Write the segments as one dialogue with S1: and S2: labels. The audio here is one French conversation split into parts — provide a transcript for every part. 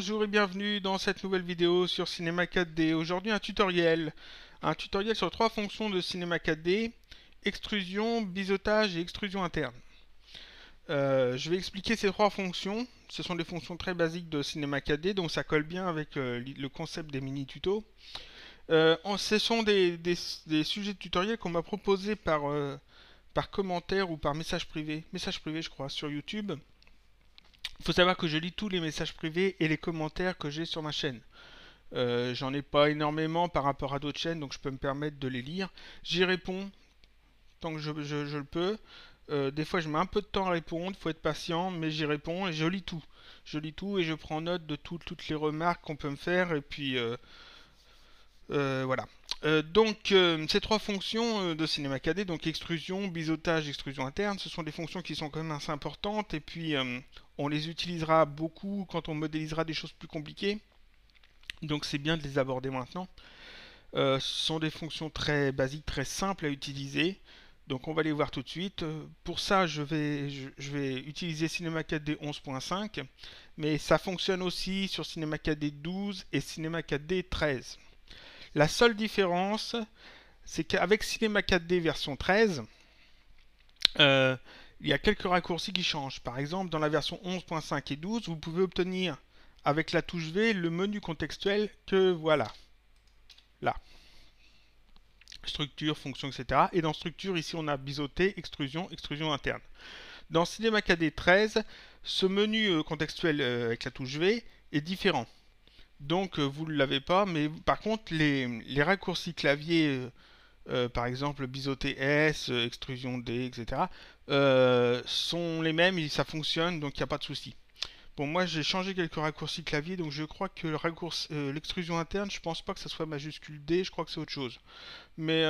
S1: bonjour et bienvenue dans cette nouvelle vidéo sur Cinema 4D. Aujourd'hui un tutoriel, un tutoriel sur trois fonctions de Cinema 4D, extrusion, biseautage et extrusion interne. Euh, je vais expliquer ces trois fonctions, ce sont des fonctions très basiques de Cinema 4D, donc ça colle bien avec euh, le concept des mini-tutos. Euh, ce sont des, sujets de tutoriel qu'on m'a proposé par, par commentaire ou par message privé, message privé je crois, sur YouTube. Il faut savoir que je lis tous les messages privés et les commentaires que j'ai sur ma chaîne. Euh, j'en ai pas énormément par rapport à d'autres chaînes, donc je peux me permettre de les lire. J'y réponds tant que je, le peux. Euh, des fois, je mets un peu de temps à répondre, faut être patient, mais j'y réponds et je lis tout. Je lis tout et je prends note de toutes les remarques qu'on peut me faire, et puis euh, euh, voilà. Euh, donc euh, ces trois fonctions de Cinema 4D, donc extrusion, biseautage, extrusion interne, ce sont des fonctions qui sont quand même assez importantes et puis on les utilisera beaucoup quand on modélisera des choses plus compliquées. Donc c'est bien de les aborder maintenant. ce sont des fonctions très basiques, très simples à utiliser. Donc on va les voir tout de suite. Pour ça, je vais, je vais utiliser Cinema 4D 11.5, mais ça fonctionne aussi sur Cinema 4D 12 et Cinema 4D 13. La seule différence, c'est qu'avec Cinema 4D version 13, euh, il y a quelques raccourcis qui changent. Par exemple, dans la version 11.5 et 12, vous pouvez obtenir avec la touche V le menu contextuel que voilà. Là. Structure, fonction, etc. Et dans structure, ici, on a biseauté, extrusion, extrusion interne. Dans Cinema 4D 13, ce menu euh, contextuel euh, avec la touche V est différent. Donc euh, vous ne l'avez pas, mais par contre les, raccourcis clavier, euh, euh, par exemple biseauté S, extrusion D, etc., sont les mêmes et ça fonctionne, donc il n'y a pas de souci. Bon, moi j'ai changé quelques raccourcis clavier, donc je crois que l'extrusion interne, je pense pas que ça soit majuscule D, je crois que c'est autre chose. Mais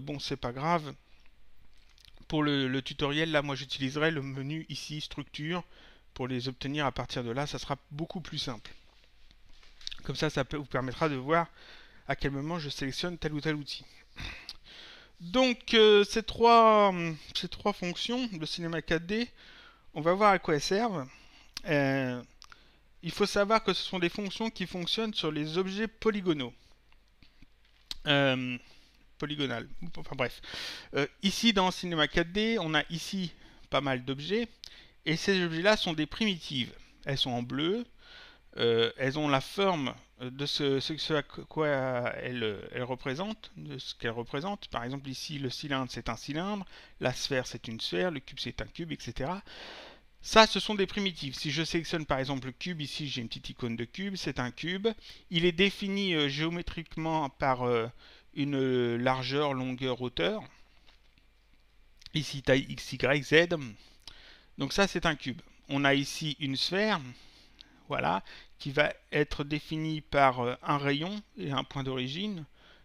S1: bon, c'est pas grave. Pour le tutoriel, là, moi j'utiliserai le menu ici, structure, pour les obtenir à partir de là, ça sera beaucoup plus simple. Comme ça, ça vous permettra de voir à quel moment je sélectionne tel ou tel outil. Donc, euh, ces, trois, fonctions de Cinema 4D, on va voir à quoi elles servent. Euh, il faut savoir que ce sont des fonctions qui fonctionnent sur les objets polygonaux. Euh, polygonal. Enfin bref. ici, dans Cinema 4D, on a ici pas mal d'objets. Et ces objets-là sont des primitives. Elles sont en bleu. Euh, elles ont la forme de ce, quoi elles, représentent, de ce qu'elles représentent. Par exemple, ici, le cylindre, c'est un cylindre, la sphère, c'est une sphère, le cube, c'est un cube, etc. Ça, ce sont des primitives. Si je sélectionne par exemple le cube, ici j'ai une petite icône de cube, c'est un cube. Il est défini euh, géométriquement par euh, une largeur, longueur, hauteur. Ici taille x, y, z. Donc ça, c'est un cube. On a ici une sphère, voilà, qui va être défini par euh, un rayon et un point d'origine.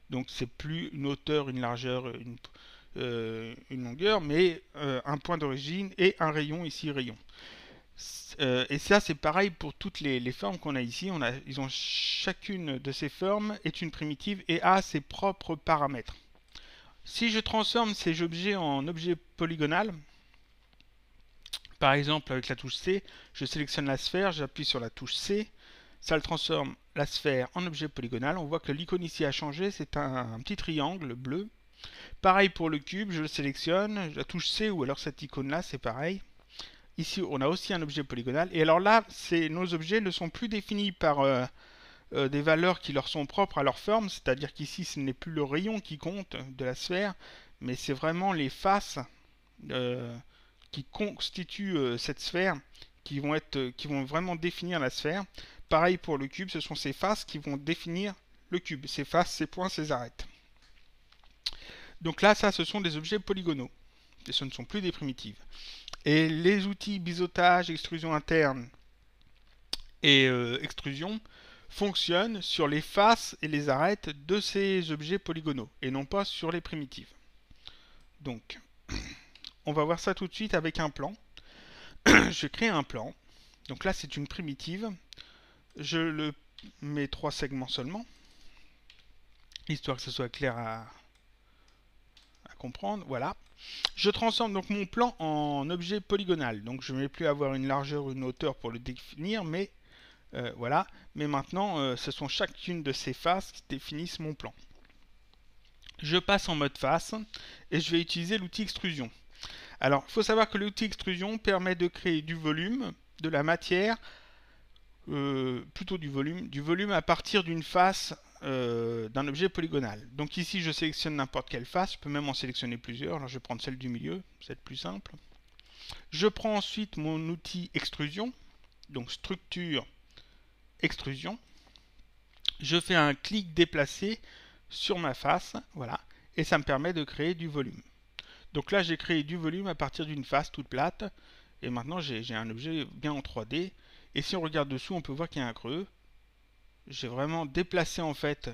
S1: Donc c'est plus une hauteur, une largeur, une, euh, longueur, mais euh, un point d'origine et un rayon ici rayon. et ça c'est pareil pour toutes les, formes qu'on a ici. Chacune de ces formes est une primitive et a ses propres paramètres. Si je transforme ces objets en objets polygonal, par exemple, avec la touche C, je sélectionne la sphère, j'appuie sur la touche C, ça le transforme la sphère en objet polygonal. On voit que l'icône ici a changé, c'est un, petit triangle bleu. Pareil pour le cube, je le sélectionne, la touche C ou alors cette icône-là, c'est pareil. Ici, on a aussi un objet polygonal. Et alors là, nos objets ne sont plus définis par euh, euh, des valeurs qui leur sont propres à leur forme, c'est-à-dire qu'ici, ce n'est plus le rayon qui compte de la sphère, mais c'est vraiment les faces euh, qui constituent euh, cette sphère, qui vont, être, euh, qui vont vraiment définir la sphère. Pareil pour le cube, ce sont ces faces qui vont définir le cube, ces faces, ces points, ces arêtes. Donc là, ça, ce sont des objets polygonaux. Et ce ne sont plus des primitives. Et les outils biseautage, extrusion interne et euh, extrusion fonctionnent sur les faces et les arêtes de ces objets polygonaux, et non pas sur les primitives. Donc, on va voir ça tout de suite avec un plan. je crée un plan. Donc là, c'est une primitive. Je le mets trois segments seulement, histoire que ce soit clair à, comprendre. Voilà. Je transforme donc mon plan en objet polygonal. Donc je ne vais plus avoir une largeur ou une hauteur pour le définir, mais Euh, voilà. Mais maintenant, euh, ce sont chacune de ces faces qui définissent mon plan. Je passe en mode face et je vais utiliser l'outil extrusion. Alors, il faut savoir que l'outil extrusion permet de créer du volume, de la matière, euh, plutôt du volume, du volume à partir d'une face d'un objet polygonal. Donc ici, je sélectionne n'importe quelle face, je peux même en sélectionner plusieurs. Alors, je vais prendre celle du milieu, c'est plus simple. Je prends ensuite mon outil extrusion, donc structure, extrusion. Je fais un clic déplacé sur ma face, voilà, et ça me permet de créer du volume. Donc là, j'ai créé du volume à partir d'une face toute plate, et maintenant j'ai un objet bien en 3D. Et si on regarde dessous, on peut voir qu'il y a un creux. J'ai vraiment déplacé en fait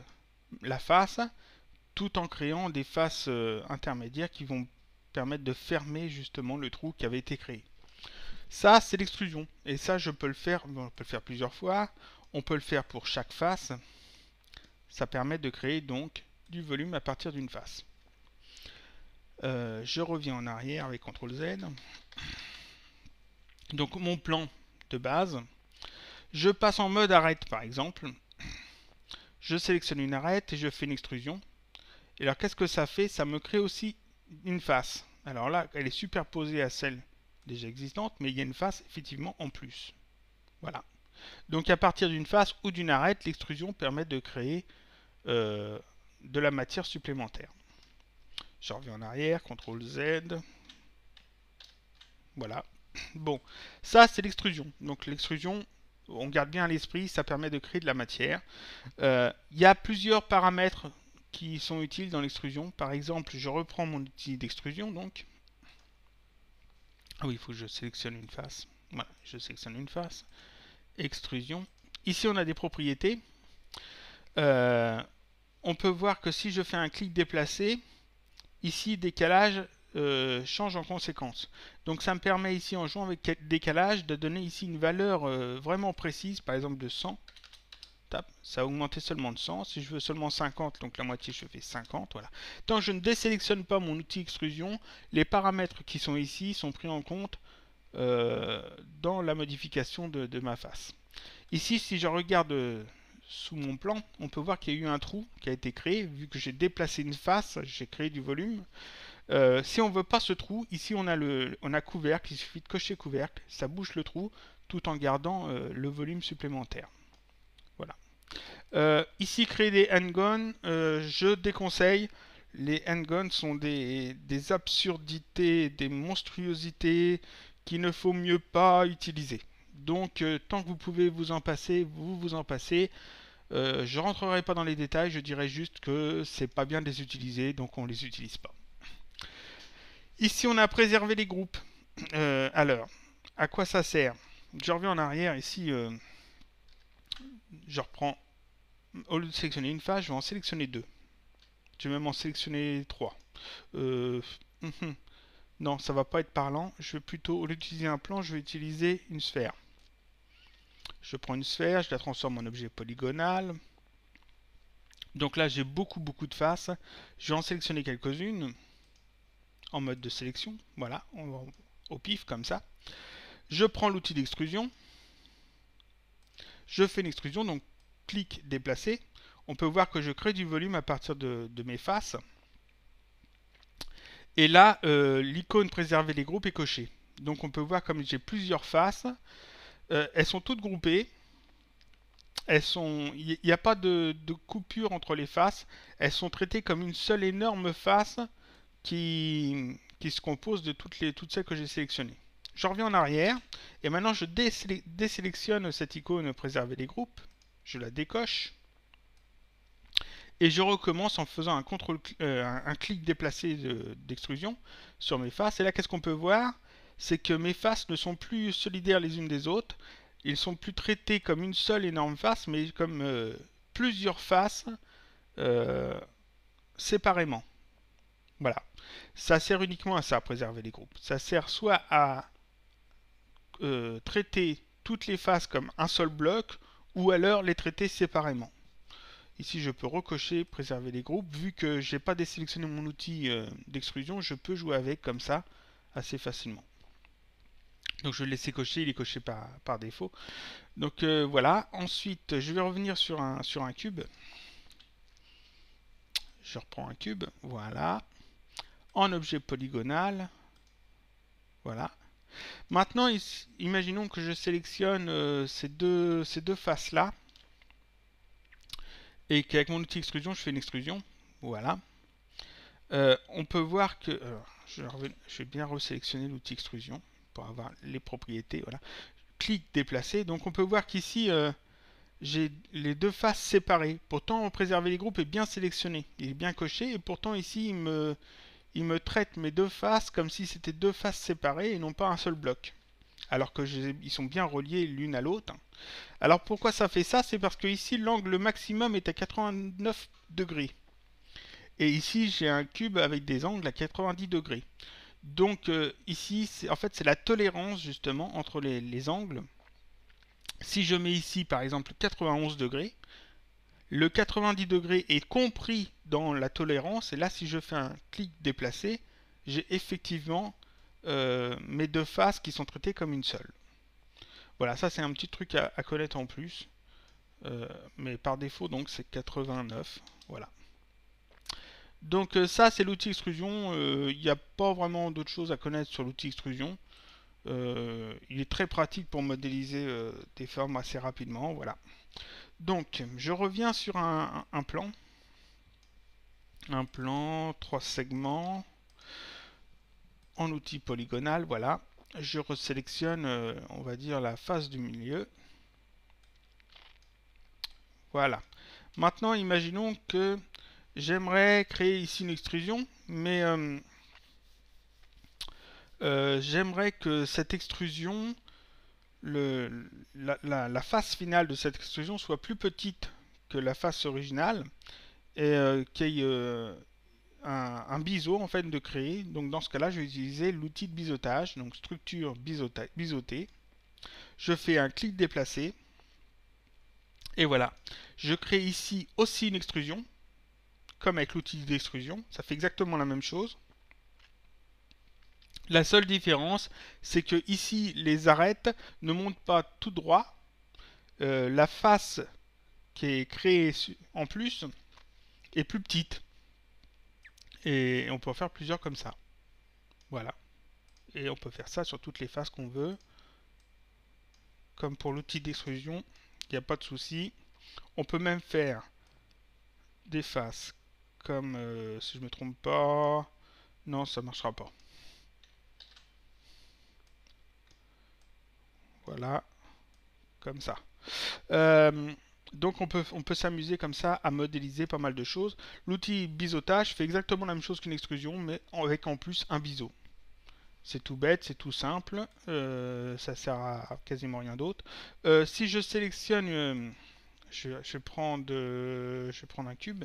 S1: la face, tout en créant des faces euh, intermédiaires qui vont permettre de fermer justement le trou qui avait été créé. Ça, c'est l'extrusion. Et ça, je peux le faire, on peut le faire plusieurs fois. On peut le faire pour chaque face. Ça permet de créer donc du volume à partir d'une face. Euh, je reviens en arrière avec CTRL Z. Donc mon plan de base. Je passe en mode arrête par exemple. Je sélectionne une arête et je fais une extrusion. Et alors qu'est-ce que ça fait? Ça me crée aussi une face. Alors là, elle est superposée à celle déjà existante, mais il y a une face effectivement en plus. Voilà. Donc à partir d'une face ou d'une arête, l'extrusion permet de créer euh, de la matière supplémentaire. Je reviens en arrière, CTRL Z. Voilà. Bon, ça c'est l'extrusion. Donc l'extrusion, on garde bien à l'esprit, ça permet de créer de la matière. Euh, il y a plusieurs paramètres qui sont utiles dans l'extrusion. Par exemple, je reprends mon outil d'extrusion, donc. Ah oui, il faut que je sélectionne une face. Voilà, je sélectionne une face. Extrusion. Ici, on a des propriétés. Euh, on peut voir que si je fais un clic déplacé, ici, décalage euh, change en conséquence. Donc ça me permet ici, en jouant avec décalage, de donner ici une valeur euh, vraiment précise, par exemple de 100 ça a augmenté seulement de 100. Si je veux seulement 50, donc la moitié, je fais 50. Voilà. Tant que je ne désélectionne pas mon outil extrusion, les paramètres qui sont ici sont pris en compte euh, dans la modification de, ma face. Ici, si je regarde sous mon plan, on peut voir qu'il y a eu un trou qui a été créé. Vu que j'ai déplacé une face, j'ai créé du volume. Euh, si on ne veut pas ce trou, ici on a, le, on a couvercle, il suffit de cocher couvercle, ça bouche le trou tout en gardant le volume supplémentaire. Euh, ici, créer des handguns, euh, je déconseille. Les handguns sont des, absurdités, des monstruosités qu'il ne faut mieux pas utiliser. Donc, euh, tant que vous pouvez vous en passer, vous vous en passez. je rentrerai pas dans les détails, je dirais juste que c'est pas bien de les utiliser, donc on les utilise pas. Ici, on a préservé les groupes. alors, à quoi ça sert? Je reviens en arrière. Ici, je reprends au lieu de sélectionner une face, je vais en sélectionner deux. Je vais même en sélectionner trois. Euh, non, ça va pas être parlant. Je vais plutôt, au lieu d'utiliser un plan, je vais utiliser une sphère. Je prends une sphère, je la transforme en objet polygonal. Donc là, j'ai beaucoup, beaucoup de faces. Je vais en sélectionner quelques-unes en mode de sélection. Voilà, on va au pif comme ça. Je prends l'outil d'extrusion. Je fais une extrusion, donc clic déplacer, on peut voir que je crée du volume à partir de, mes faces. Et là, euh, l'icône préserver les groupes est cochée. Donc on peut voir comme j'ai plusieurs faces, euh, elles sont toutes groupées. Il n'y a pas de, coupure entre les faces. Elles sont traitées comme une seule énorme face qui, se compose de toutes, les, toutes celles que j'ai sélectionnées. Je reviens en arrière et maintenant je désélectionne cette icône préserver les groupes je la décoche. Et je recommence en faisant un, euh, un, clic déplacé d'extrusion sur mes faces. Et là, qu'est-ce qu'on peut voir? C'est que mes faces ne sont plus solidaires les unes des autres. Ils sont plus traités comme une seule énorme face, mais comme euh, plusieurs faces euh, séparément. Voilà. Ça sert uniquement à ça, à préserver les groupes. Ça sert soit à traiter toutes les faces comme un seul bloc, ou alors les traiter séparément. Ici, je peux recocher, préserver les groupes. Vu que j'ai pas désélectionné mon outil euh, d'extrusion, je peux jouer avec comme ça assez facilement. Donc je vais le laisser cocher, il est coché par, défaut. Donc euh, voilà, ensuite je vais revenir sur un, cube. Je reprends un cube, voilà. En objet polygonal, voilà. Maintenant, imaginons que je sélectionne euh, ces deux, ces deux faces-là. Et qu'avec mon outil extrusion, je fais une extrusion. Voilà. Euh, on peut voir que... je, vais bien resélectionner l'outil extrusion pour avoir les propriétés. Voilà. Clic déplacer. Donc on peut voir qu'ici, euh, j'ai les deux faces séparées. Pourtant, préserver les groupes est bien sélectionné. Il est bien coché. Et pourtant, ici, il me, traite mes deux faces comme si c'était deux faces séparées et non pas un seul bloc. Alors que ils sont bien reliés l'une à l'autre. Alors pourquoi ça fait ça? C'est parce que ici l'angle maximum est à 89 degrés. Et ici j'ai un cube avec des angles à 90 degrés. Donc euh, ici, en fait, c'est la tolérance justement entre les, angles. Si je mets ici par exemple 91 degrés, le 90 degrés est compris dans la tolérance. Et là, si je fais un clic déplacé, j'ai effectivement euh, mes deux faces qui sont traitées comme une seule. Voilà, ça c'est un petit truc à, connaître en plus. Euh, mais par défaut, donc c'est 89. Voilà. Donc euh, ça c'est l'outil extrusion, il euh, n'y a pas vraiment d'autres choses à connaître sur l'outil extrusion. Euh, il est très pratique pour modéliser des formes assez rapidement, voilà. Donc je reviens sur un, plan. Un plan, trois segments, en outil polygonal, voilà. Je resélectionne, on va dire, la face du milieu. Voilà. Maintenant, imaginons que J'aimerais créer ici une extrusion, mais euh, euh, j'aimerais que cette extrusion, la, face finale de cette extrusion soit plus petite que la face originale et euh, qu'il y ait un, un, biseau en fait de créer. Donc dans ce cas-là, je vais utiliser l'outil de biseautage, donc structure biseautée. Je fais un clic déplacé et voilà. Je crée ici aussi une extrusion comme avec l'outil d'extrusion, ça fait exactement la même chose. La seule différence, c'est que ici, les arêtes ne montent pas tout droit. Euh, la face qui est créée en plus est plus petite. Et on peut en faire plusieurs comme ça. Voilà. Et on peut faire ça sur toutes les faces qu'on veut. Comme pour l'outil d'extrusion, il n'y a pas de souci. On peut même faire des faces comme, euh, si je me trompe pas, non, ça marchera pas. Voilà, comme ça. Euh, donc on peut, on peut s'amuser comme ça à modéliser pas mal de choses. L'outil biseautage fait exactement la même chose qu'une extrusion, mais avec en plus un biseau. C'est tout bête, c'est tout simple, euh, ça sert à quasiment rien d'autre. si je sélectionne, je, prends je vais prendre un cube,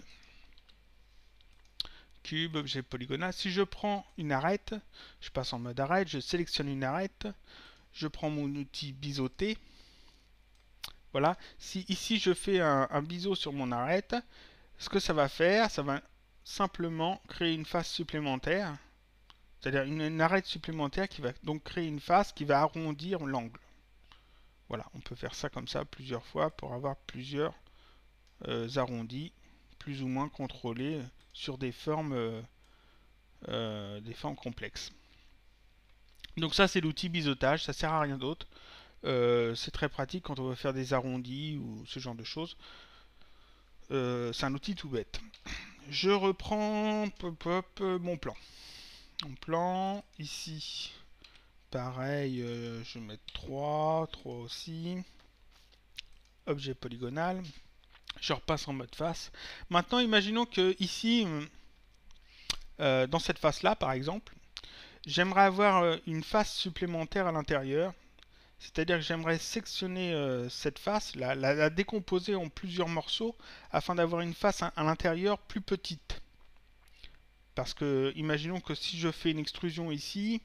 S1: objet polygonal. Si je prends une arête, je passe en mode arête, je sélectionne une arête, je prends mon outil biseauté. Voilà, si ici je fais un, biseau sur mon arête, ce que ça va faire, ça va simplement créer une face supplémentaire, c'est-à-dire une, arête supplémentaire qui va donc créer une face qui va arrondir l'angle. Voilà, on peut faire ça comme ça plusieurs fois pour avoir plusieurs euh, arrondis, plus ou moins contrôlés sur des formes, euh, euh, des formes complexes. Donc ça c'est l'outil biseautage, ça sert à rien d'autre. Euh, c'est très pratique quand on veut faire des arrondis ou ce genre de choses. c'est un outil tout bête. Je reprends mon plan. Mon plan, ici, pareil, je vais mettre 3, 3 aussi. Objet polygonal, je repasse en mode face. Maintenant, imaginons que ici, euh, dans cette face-là, par exemple, j'aimerais avoir euh, une face supplémentaire à l'intérieur. C'est-à-dire que j'aimerais sectionner euh, cette face, la, décomposer en plusieurs morceaux, afin d'avoir une face à, l'intérieur plus petite. Parce que, imaginons que si je fais une extrusion ici,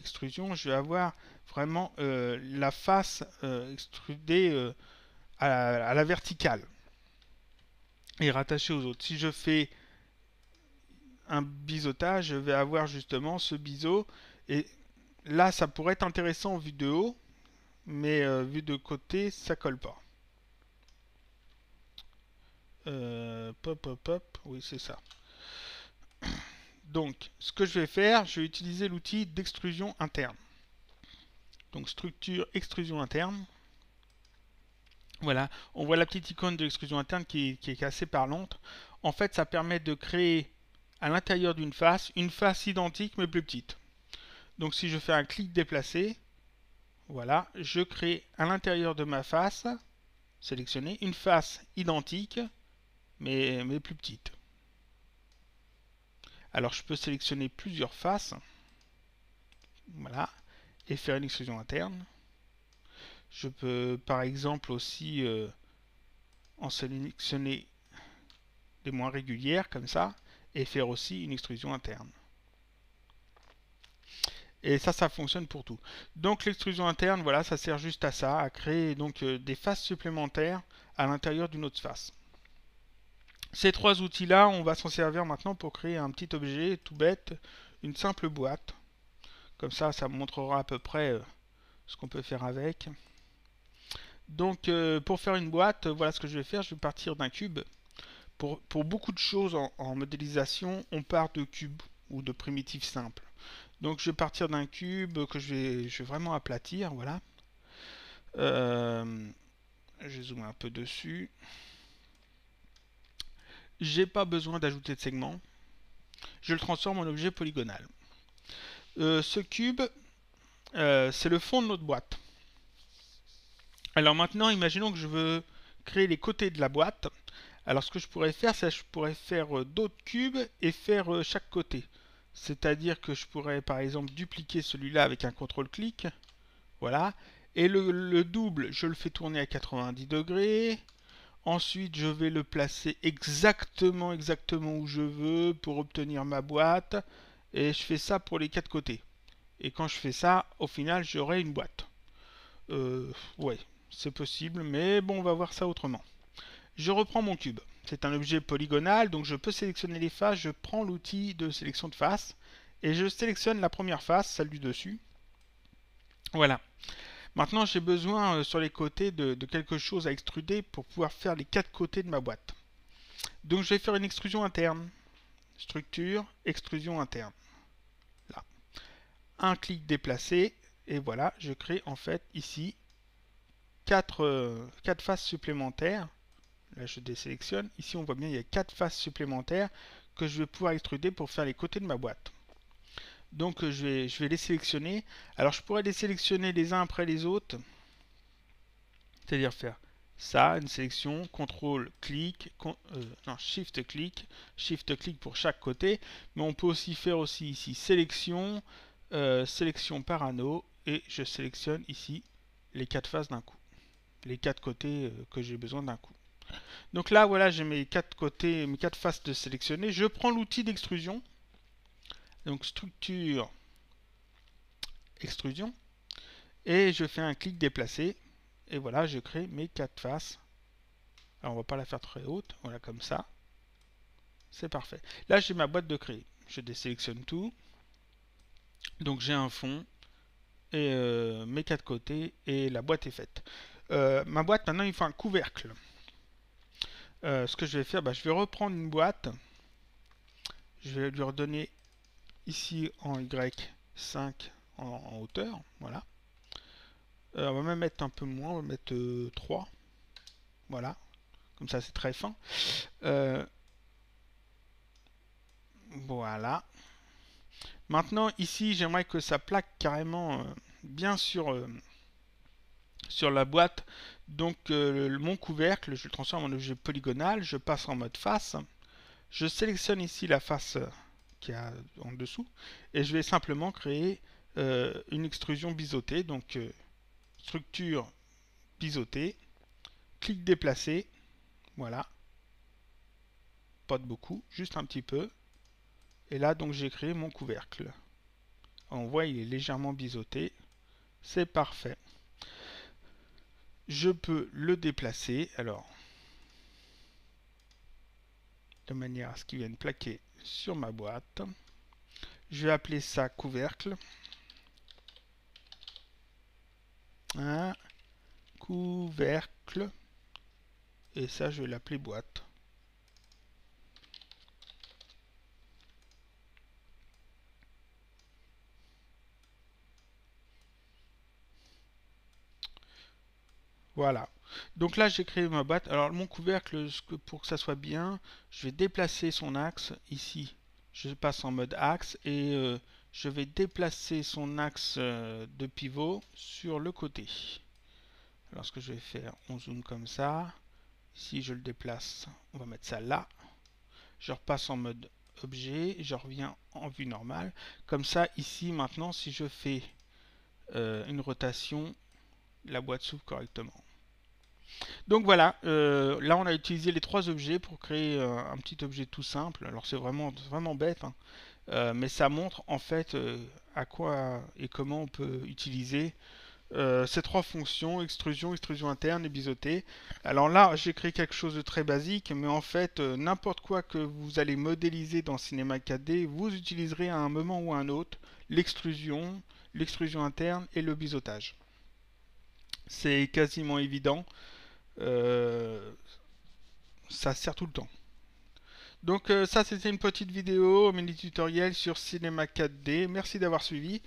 S1: extrusion, je vais avoir vraiment la face extrudée à la, verticale et rattaché aux autres. Si je fais un biseautage, je vais avoir justement ce biseau et là, ça pourrait être intéressant vu de haut, mais euh, vu de côté, ça colle pas. Euh, pop, pop, pop, oui, c'est ça. Donc, ce que je vais faire, je vais utiliser l'outil d'extrusion interne. Donc, structure extrusion interne. Voilà, on voit la petite icône de l'extrusion interne qui, est assez parlante. En fait, ça permet de créer à l'intérieur d'une face une face identique mais plus petite. Donc, si je fais un clic déplacé, voilà, je crée à l'intérieur de ma face, sélectionner une face identique mais, mais plus petite. Alors je peux sélectionner plusieurs faces. Voilà. Et faire une extrusion interne. Je peux par exemple aussi euh, en sélectionner des moins régulières comme ça et faire aussi une extrusion interne. Et ça, ça fonctionne pour tout. Donc l'extrusion interne, voilà, ça sert juste à ça, à créer donc euh, des faces supplémentaires à l'intérieur d'une autre face. Ces trois outils-là, on va s'en servir maintenant pour créer un petit objet tout bête, une simple boîte. Comme ça, ça montrera à peu près euh, ce qu'on peut faire avec. Donc, euh, pour faire une boîte, voilà ce que je vais faire. Je vais partir d'un cube. Pour, beaucoup de choses en, modélisation, on part de cubes ou de primitives simples. Donc, je vais partir d'un cube que je vais, vraiment aplatir. Voilà. Euh, je vais zoomer un peu dessus j'ai pas besoin d'ajouter de segments. Je le transforme en objet polygonal. Euh, ce cube, euh, c'est le fond de notre boîte. Alors maintenant, imaginons que je veux créer les côtés de la boîte. Alors ce que je pourrais faire, c'est que je pourrais faire euh, d'autres cubes et faire chaque côté. C'est-à-dire que je pourrais par exemple dupliquer celui-là avec un contrôle-clic. Voilà. Et le, le, double, je le fais tourner à 90 degrés. Ensuite, je vais le placer exactement, exactement où je veux pour obtenir ma boîte. Et je fais ça pour les quatre côtés. Et quand je fais ça, au final, j'aurai une boîte. Euh, ouais, c'est possible, mais bon, on va voir ça autrement. Je reprends mon cube. C'est un objet polygonal, donc je peux sélectionner les faces. Je prends l'outil de sélection de face et je sélectionne la première face, celle du dessus. Voilà. Maintenant, j'ai besoin euh, sur les côtés de, quelque chose à extruder pour pouvoir faire les quatre côtés de ma boîte. Donc, je vais faire une extrusion interne. Structure, extrusion interne. Là. Un clic déplacé. Et voilà, je crée en fait ici quatre, euh, quatre faces supplémentaires. Là, je désélectionne. Ici, on voit bien, il y a quatre faces supplémentaires que je vais pouvoir extruder pour faire les côtés de ma boîte. Donc euh, je vais, les sélectionner. Alors je pourrais les sélectionner les uns après les autres. C'est-à-dire faire ça, une sélection, contrôle, clic, euh, non, shift, clic, shift, clic pour chaque côté. Mais on peut aussi faire aussi ici sélection, euh, sélection par anneau. Et je sélectionne ici les quatre faces d'un coup. Les quatre côtés que j'ai besoin d'un coup. Donc là, voilà, j'ai mes quatre côtés, mes quatre faces de sélectionner. Je prends l'outil d'extrusion donc structure, extrusion, et je fais un clic déplacé, et voilà, je crée mes quatre faces. Alors on va pas la faire très haute, voilà comme ça. C'est parfait. Là j'ai ma boîte de créer. Je désélectionne tout. Donc j'ai un fond et euh, mes quatre côtés et la boîte est faite. Euh, ma boîte maintenant il faut un couvercle. Euh, ce que je vais faire, bah, je vais reprendre une boîte. Je vais lui redonner ici en Y5 en, hauteur, voilà. Euh, on va même mettre un peu moins, on va mettre 3, euh, voilà, comme ça c'est très fin. Voilà. Maintenant ici j'aimerais que ça plaque carrément bien sur, sur la boîte. Donc mon couvercle, je le transforme en objet polygonal, je passe en mode face. Je sélectionne ici la face qui a en dessous. Et je vais simplement créer euh, une extrusion biseautée. Donc euh, structure biseautée, clic déplacé, voilà. Pas de beaucoup, juste un petit peu. Et là donc j'ai créé mon couvercle. On voit il est légèrement biseauté. C'est parfait je peux le déplacer. Alors, de manière à ce qu'il vienne plaquer sur ma boîte. Je vais appeler ça couvercle. Un couvercle. Et ça, je vais l'appeler boîte. Voilà. Donc là, j'ai créé ma boîte. Alors, mon couvercle, pour que ça soit bien, je vais déplacer son axe ici. Je passe en mode axe et euh, je vais déplacer son axe euh, de pivot sur le côté. Alors, ce que je vais faire, on zoome comme ça. Ici, je le déplace. On va mettre ça là. Je repasse en mode objet. Je reviens en vue normale. Comme ça, ici, maintenant, si je fais euh, une rotation, la boîte s'ouvre correctement. Donc voilà, euh, là on a utilisé les trois objets pour créer euh, un petit objet tout simple. Alors c'est vraiment, bête, hein. euh, mais ça montre en fait à quoi et comment on peut utiliser ces trois fonctions, extrusion, extrusion interne et biseauté. Alors là, j'ai créé quelque chose de très basique, mais en fait, n'importe quoi que vous allez modéliser dans Cinema 4D, vous utiliserez à un moment ou à un autre l'extrusion, l'extrusion interne et le biseautage. C'est quasiment évident. Euh, ça sert tout le temps. Donc euh, ça c'était une petite vidéo, mini tutoriel sur Cinema 4D. Merci d'avoir suivi.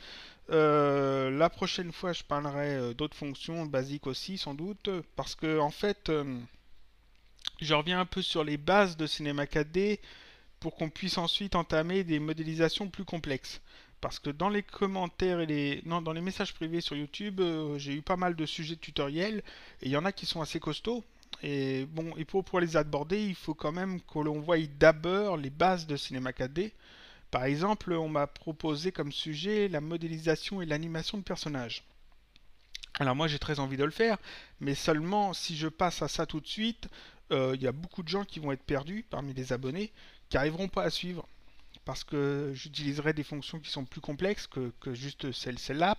S1: Euh, la prochaine fois je parlerai d'autres fonctions basiques aussi sans doute parce que en fait je reviens un peu sur les bases de Cinema 4D pour qu'on puisse ensuite entamer des modélisations plus complexes. Parce que dans les commentaires et les. Non, dans les messages privés sur YouTube, euh, j'ai eu pas mal de sujets de tutoriels. Et il y en a qui sont assez costauds. Et bon, et pour, pour les aborder, il faut quand même que l'on voie d'abord les bases de Cinéma 4D. Par exemple, on m'a proposé comme sujet la modélisation et l'animation de personnages. Alors moi j'ai très envie de le faire, mais seulement si je passe à ça tout de suite, euh, il y a beaucoup de gens qui vont être perdus parmi les abonnés, qui n'arriveront pas à suivre parce que j'utiliserai des fonctions qui sont plus complexes que, juste celle-là.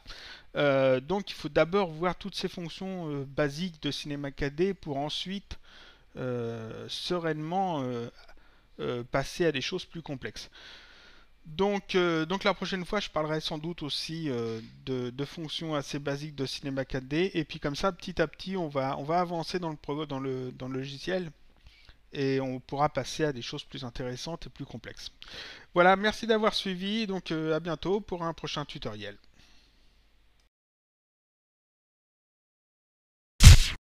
S1: Euh, donc il faut d'abord voir toutes ces fonctions euh, basiques de Cinema 4D pour ensuite euh, sereinement passer à des choses plus complexes. Donc, donc la prochaine fois, je parlerai sans doute aussi de, fonctions assez basiques de Cinema 4D. Et puis comme ça, petit à petit, on va, on va avancer dans le, dans le, dans le logiciel et on pourra passer à des choses plus intéressantes et plus complexes. Voilà, merci d'avoir suivi, donc euh, à bientôt pour un prochain tutoriel.